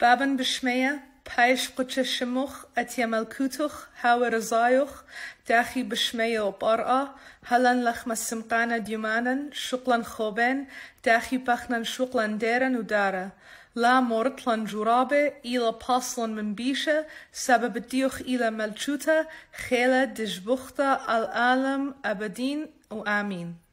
بابن بشمية بايش قدش الشموخ أتيا ملكوتوخ هاو رزايوخ داخي بشمية وبرقة هلن لخ مسمقانا ديومانا شقلا خوبين داخي بخنا شقلا ديرا ودارا لا مورتلن جرابة إلى باصلن من بيشة سبب الديوخ إلى ملشوتا خيلة دجبخته العالم أبدين وآمين